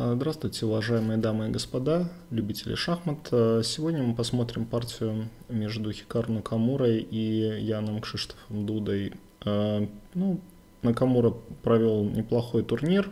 А, здравствуйте, уважаемые дамы и господа, любители шахмат. А, сегодня мы посмотрим партию между Хикару Накамурой и Яном Кшиштофом Дудой. А, ну, Накамура провел неплохой турнир.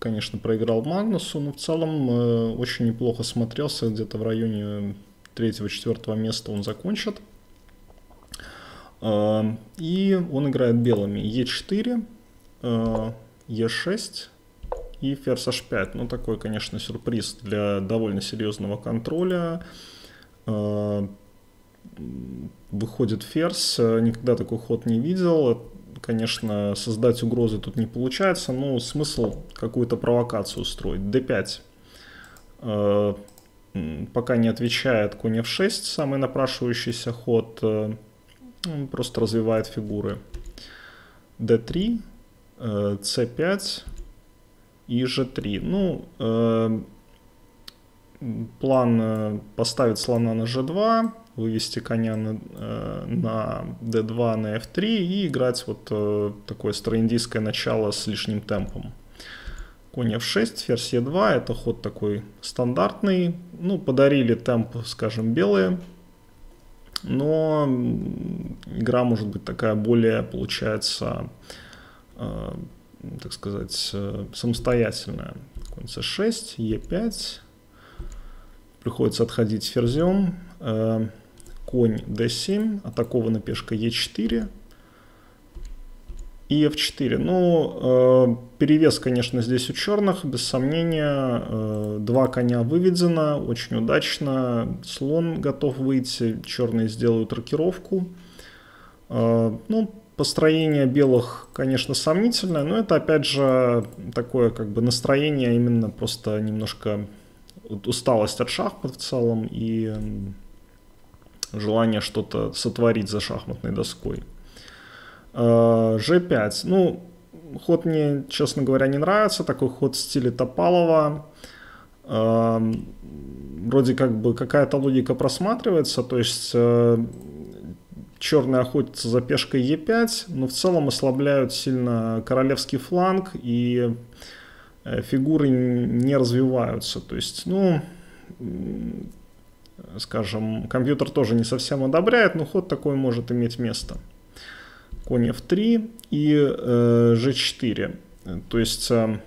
Конечно, проиграл Магнусу, но в целом очень неплохо смотрелся. Где-то в районе третьего-четвертого места он закончит. И он играет белыми Е4, Е6, и ферзь h5. Ну, такой, конечно, сюрприз для довольно серьезного контроля. А, выходит ферзь, никогда такой ход не видел. Конечно, создать угрозы тут не получается, но смысл какую-то провокацию устроить. d5 а, пока не отвечает конь f6, самый напрашивающийся ход, а, просто развивает фигуры. d3, c5, и g3. Ну, э, план э, поставить слона на g2, вывести коня на, э, на d2, на f3 и играть вот э, такое староиндийское начало с лишним темпом. Конь f6, ферзь e2, это ход такой стандартный. Ну, подарили темп, скажем, белые. Но игра может быть такая более, получается, э, так сказать, э, самостоятельная. Конь c6, e5. Приходится отходить ферзем. Э, конь d7, атакована пешка e4 и f4. Ну, э, перевес, конечно, здесь у черных, без сомнения. Два коня выведено, очень удачно. Слон готов выйти, черные сделают рокировку. Ну, Построение белых, конечно, сомнительное, но это, опять же, такое как бы настроение, именно просто немножко усталость от шахмат в целом и желание что-то сотворить за шахматной доской. G5. А, ну, ход мне, честно говоря, не нравится. Такой ход в стиле Топалова. А, вроде как бы какая-то логика просматривается. То есть э, черные охотятся за пешкой Е5, но в целом ослабляют сильно королевский фланг и э, фигуры не развиваются. То есть, ну, скажем, компьютер тоже не совсем одобряет, но ход такой может иметь место. Конь F3 и э, G4. То есть э,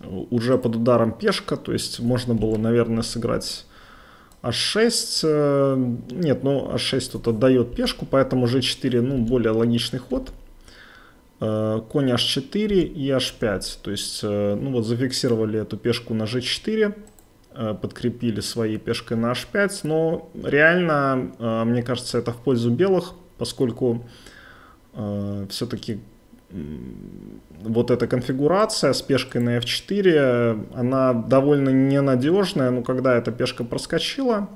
уже под ударом пешка, то есть можно было, наверное, сыграть а6, э, нет, ну А6 тут отдает пешку, поэтому G4, ну, более логичный ход. Э, конь H4 и H5, то есть, э, ну вот зафиксировали эту пешку на G4, подкрепили своей пешкой на H5, но реально, мне кажется, это в пользу белых, поскольку все-таки вот эта конфигурация с пешкой на f4, она довольно ненадежная, но когда эта пешка проскочила,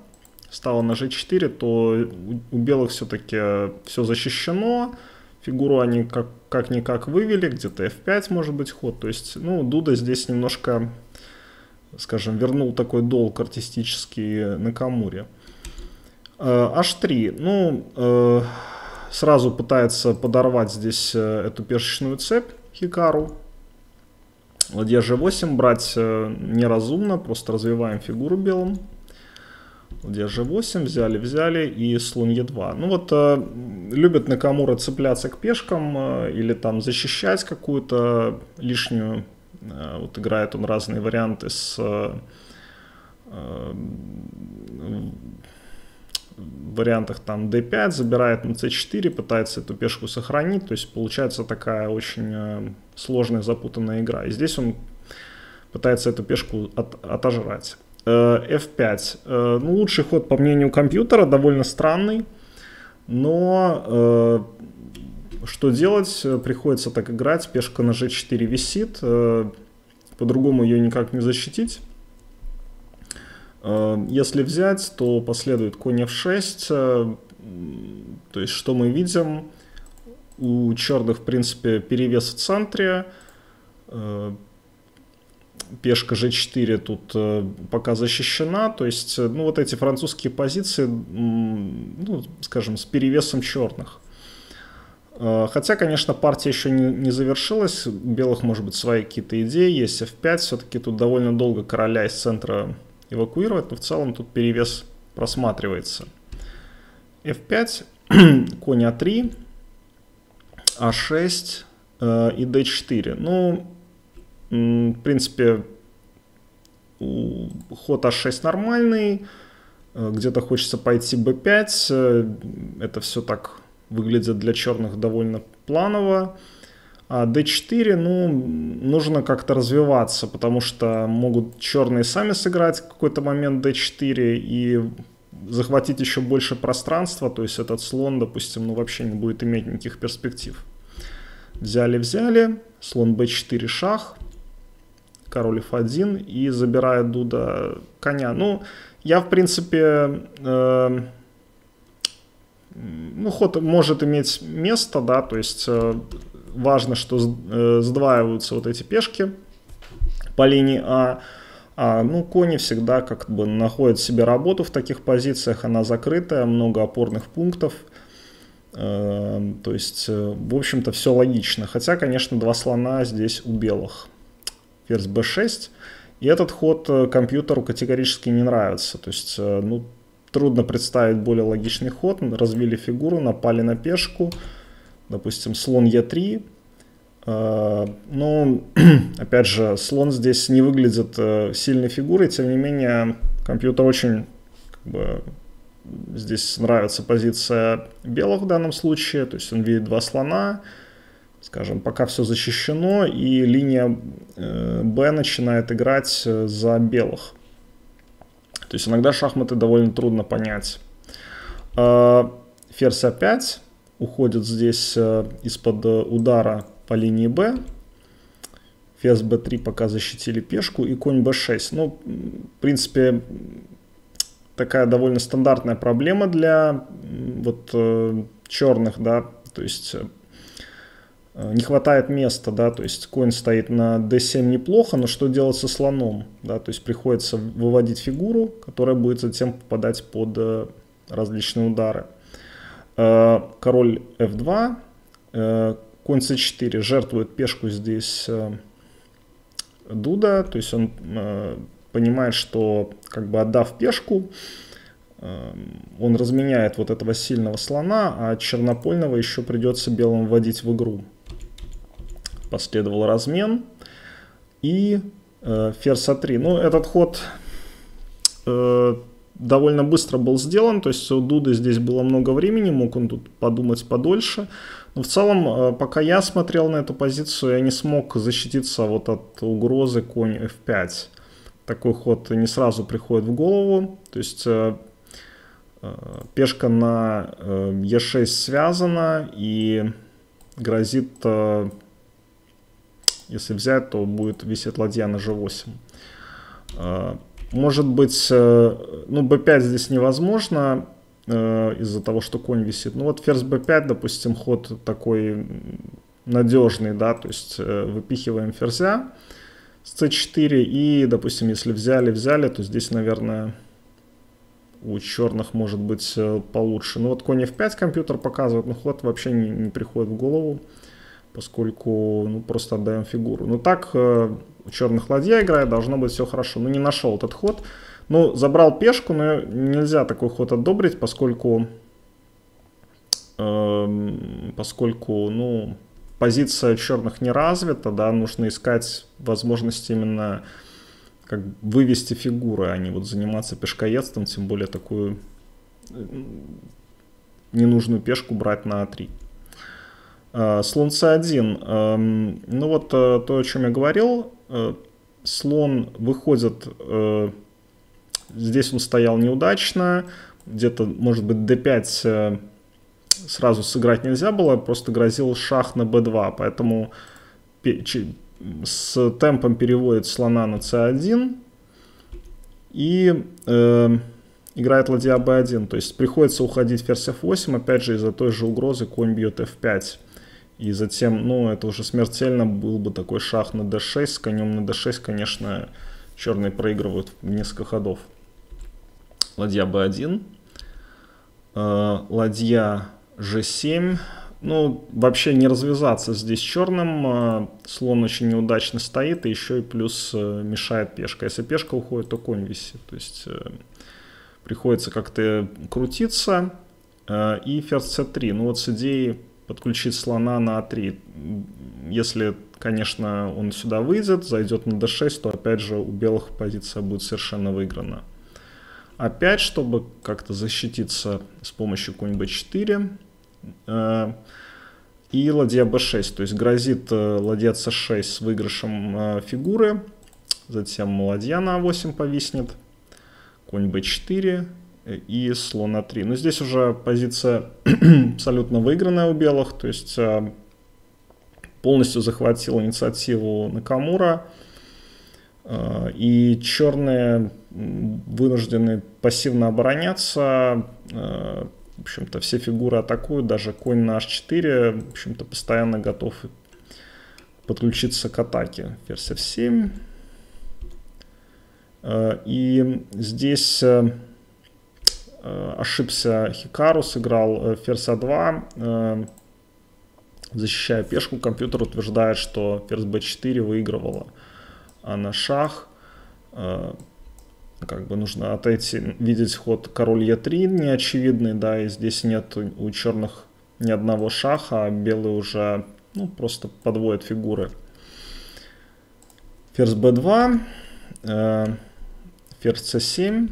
стала на g4, то у белых все-таки все защищено, фигуру они как, как-никак вывели, где-то f5 может быть ход, то есть, ну, Дуда здесь немножко, скажем, вернул такой долг артистический на Камуре. h3, ну, э, сразу пытается подорвать здесь э, эту пешечную цепь Хикару. Ладья g8 брать э, неразумно, просто развиваем фигуру белым. Ладья g8, взяли, взяли и слон e2. Ну вот, э, любят Накамура цепляться к пешкам или там защищать какую-то лишнюю. Вот играет он разные варианты с вариантах там d5, забирает на c4, пытается эту пешку сохранить, то есть получается такая очень э, сложная запутанная игра. И здесь он пытается эту пешку от, отожрать. f5. Э, э, ну, лучший ход, по мнению компьютера, довольно странный, но что делать? Приходится так играть, пешка на g4 висит, по-другому ее никак не защитить. Э, если взять, то последует конь f6. Э, то есть, что мы видим? У черных, в принципе, перевес в центре. Э, пешка g4 тут пока защищена. То есть, ну, вот эти французские позиции, ну, скажем, с перевесом черных. Хотя, конечно, партия еще не завершилась. У белых, может быть, свои какие-то идеи. Есть f5. Все-таки тут довольно долго короля из центра эвакуировать. Но в целом тут перевес просматривается. f5, конь a3, a6 э, и d4. Ну, в принципе, ход a6 нормальный. Э, где-то хочется пойти b5. Э, это все так выглядит для черных довольно планово. А d4, ну, нужно как-то развиваться, потому что могут черные сами сыграть какой-то момент d4 и захватить еще больше пространства, то есть этот слон, допустим, ну вообще не будет иметь никаких перспектив. Взяли-взяли, слон b4 шах, король f1 и забирает Дуда коня. Ну, я, в принципе, э, ну, ход может иметь место, да, то есть э, важно, что э, сдваиваются вот эти пешки по линии А. А, ну, кони всегда как бы находят себе работу в таких позициях, она закрытая, много опорных пунктов. Э, то есть, э, в общем-то, все логично. Хотя, конечно, два слона здесь у белых. Ферзь b6. И этот ход э, компьютеру категорически не нравится. То есть, ну, трудно представить более логичный ход. Развили фигуру, напали на пешку. Допустим, слон e3. Э, но, опять же, слон здесь не выглядит сильной фигурой. Тем не менее, компьютер очень как бы, здесь нравится позиция белых в данном случае. То есть он видит два слона скажем, пока все защищено, и линия э, Б начинает играть э, за белых. То есть иногда шахматы довольно трудно понять. Э, ферзь А5 уходит здесь из-под удара по линии Б. Ферзь b3 пока защитили пешку и конь b6. Ну, в принципе, такая довольно стандартная проблема для вот черных, да, то есть Э, не хватает места, да, то есть конь стоит на d7 неплохо, но что делать со слоном, да, то есть приходится выводить фигуру, которая будет затем попадать под э, различные удары. Э, король f2, конь c4 жертвует пешку здесь Дуда, то есть он понимает, что как бы отдав пешку, он разменяет вот этого сильного слона, а чернопольного еще придется белым вводить в игру. Последовал размен. И э, ферзь а3. Ну, этот ход э, довольно быстро был сделан, то есть у Дуды здесь было много времени, мог он тут подумать подольше. Но в целом, э, пока я смотрел на эту позицию, я не смог защититься вот от угрозы конь f5. Такой ход не сразу приходит в голову, то есть э, э, пешка на э, e6 связана и грозит если взять, то будет висеть ладья на g8. Может быть, э, ну, b5 здесь невозможно э, из-за того, что конь висит. Ну вот ферзь b5, допустим, ход такой надежный, да, то есть э, выпихиваем ферзя с c4 и, допустим, если взяли, взяли, то здесь, наверное, у черных может быть получше. Ну вот конь f5 компьютер показывает, но ход вообще не, не приходит в голову поскольку ну, просто отдаем фигуру. Ну так э, у черных ладья играет, должно быть все хорошо. Ну не нашел этот ход. Ну, забрал пешку, но нельзя такой ход одобрить, поскольку, э, поскольку ну, позиция черных не развита, да, нужно искать возможность именно как вывести фигуры, а не вот заниматься пешкоедством, тем более такую э, ненужную пешку брать на А3. Э, слон c1. Эм, ну вот э, то, о чем я говорил. Э, слон выходит... Здесь он стоял неудачно. Где-то, может быть, d5 сразу сыграть нельзя было. Просто грозил шах на b2. Поэтому с темпом переводит слона на c1. И э, играет ладья b1. То есть приходится уходить ферзь f8. Опять же, из-за той же угрозы конь бьет f5. И затем, ну, это уже смертельно был бы такой шах на d6. С конем на d6, конечно, черные проигрывают несколько ходов. Ладья b1. Э, ладья g7. ну, вообще не развязаться здесь черным. А, слон очень неудачно стоит, и еще и плюс э, мешает пешка. Если пешка уходит, то конь висит. То есть э, приходится как-то крутиться. Э, и ферзь c3. Ну вот с идеей подключить слона на a3. Если, конечно, он сюда выйдет, зайдет на d6, то опять же у белых позиция будет совершенно выиграна. Опять, чтобы как-то защититься с помощью конь b4, Э, и ладья b6, то есть грозит э, ладья c6 с выигрышем э, фигуры, затем ладья на a8 повиснет, конь b4 и слон a3. Но здесь уже позиция абсолютно выигранная у белых, то есть полностью захватил инициативу Накамура, и черные вынуждены пассивно обороняться, в общем-то, все фигуры атакуют, даже конь на h4, в общем-то, постоянно готов подключиться к атаке. Ферзь f7. Э, и здесь э, э, ошибся Хикару, сыграл ферзь a2, защищая пешку. Компьютер утверждает, что ферзь b4 выигрывала а на шах как бы нужно отойти, видеть ход король Е3 неочевидный, да, и здесь нет у черных ни одного шаха, а белые уже, ну, просто подводят фигуры. Ферзь b2, э, ферзь c7,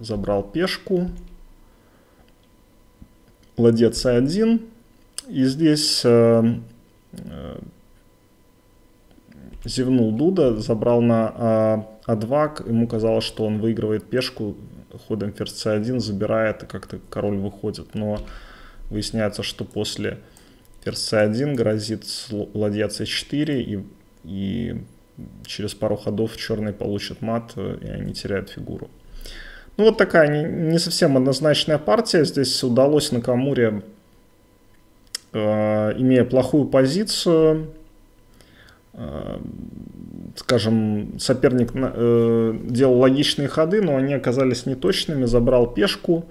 забрал пешку, ладья c1, и здесь э, э, зевнул Дуда, забрал на а2, ему казалось, что он выигрывает пешку. Ходом ферзь c1, забирает, и как-то король выходит. Но выясняется, что после ферзь c1 грозит ладья c4, и, и через пару ходов черный получит мат, и они теряют фигуру. Ну вот такая не, не совсем однозначная партия. Здесь удалось на Камуре, э, имея плохую позицию, э, скажем, соперник э, делал логичные ходы, но они оказались неточными, забрал пешку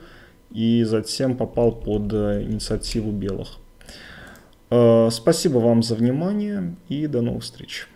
и затем попал под э, инициативу белых. Э, спасибо вам за внимание и до новых встреч.